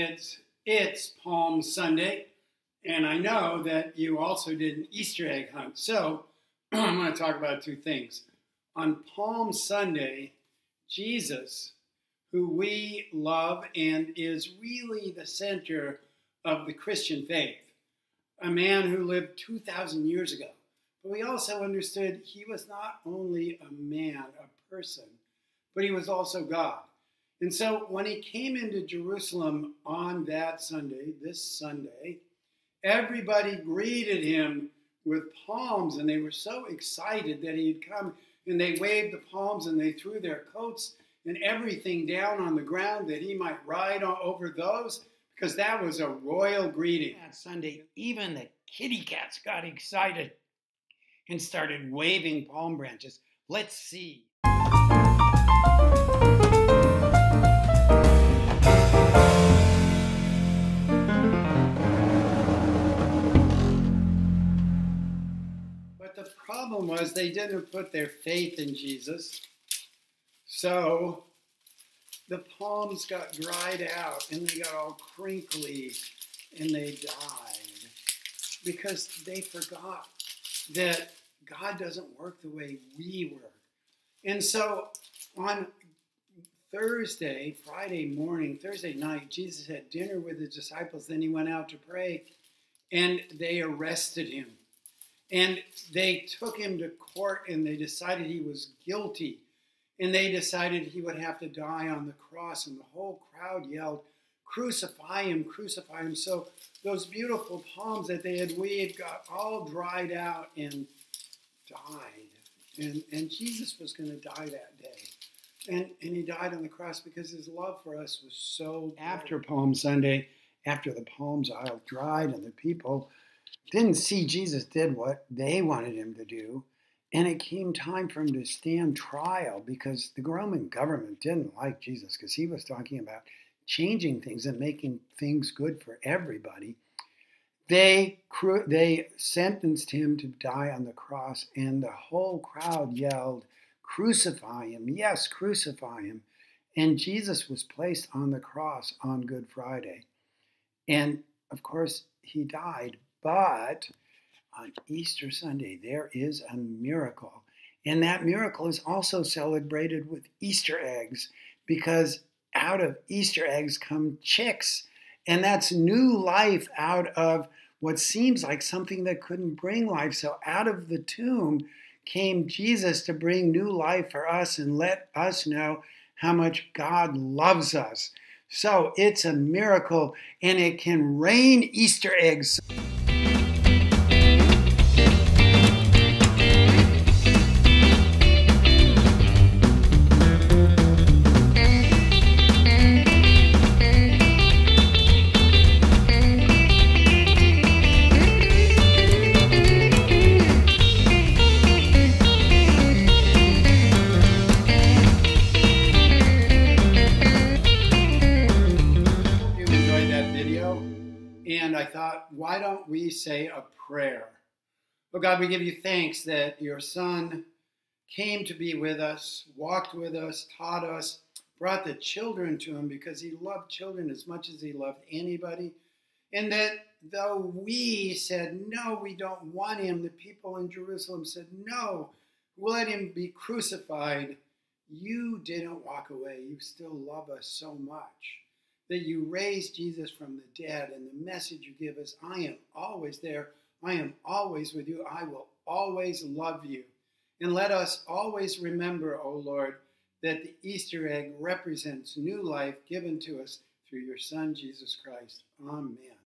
kids. It's Palm Sunday, and I know that you also did an Easter egg hunt. So I'm going to talk about two things. On Palm Sunday, Jesus, who we love and is really the center of the Christian faith, a man who lived 2,000 years ago. But we also understood he was not only a man, a person, but he was also God. And so when he came into Jerusalem on that Sunday, this Sunday, everybody greeted him with palms, and they were so excited that he had come, and they waved the palms and they threw their coats and everything down on the ground that he might ride over those, because that was a royal greeting. That Sunday, even the kitty cats got excited and started waving palm branches. Let's see. Problem was they didn't put their faith in Jesus. So the palms got dried out and they got all crinkly and they died because they forgot that God doesn't work the way we work. And so on Thursday, Friday morning, Thursday night, Jesus had dinner with his disciples. Then he went out to pray and they arrested him. And they took him to court and they decided he was guilty. And they decided he would have to die on the cross. And the whole crowd yelled, Crucify him, crucify him. So those beautiful palms that they had weaved got all dried out and died. And, and Jesus was going to die that day. And, and he died on the cross because his love for us was so. After Palm Sunday, after the palms all dried and the people didn't see Jesus did what they wanted him to do. And it came time for him to stand trial because the Roman government didn't like Jesus because he was talking about changing things and making things good for everybody. They, they sentenced him to die on the cross, and the whole crowd yelled, Crucify him! Yes, crucify him! And Jesus was placed on the cross on Good Friday. And of course, he died, but on Easter Sunday, there is a miracle. And that miracle is also celebrated with Easter eggs because out of Easter eggs come chicks. And that's new life out of what seems like something that couldn't bring life. So out of the tomb came Jesus to bring new life for us and let us know how much God loves us. So it's a miracle and it can rain Easter eggs. I thought, why don't we say a prayer? Oh God, we give you thanks that your Son came to be with us, walked with us, taught us, brought the children to him because he loved children as much as he loved anybody. And that though we said, no, we don't want him, the people in Jerusalem said, no, let him be crucified. You didn't walk away. You still love us so much that you raised Jesus from the dead and the message you give us I am always there. I am always with you. I will always love you. And let us always remember, O oh Lord, that the Easter egg represents new life given to us through your Son, Jesus Christ. Amen.